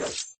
Yes.